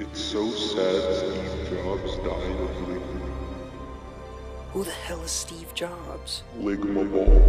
It's so sad Steve Jobs died of ligma. Who the hell is Steve Jobs? Ligma Ball.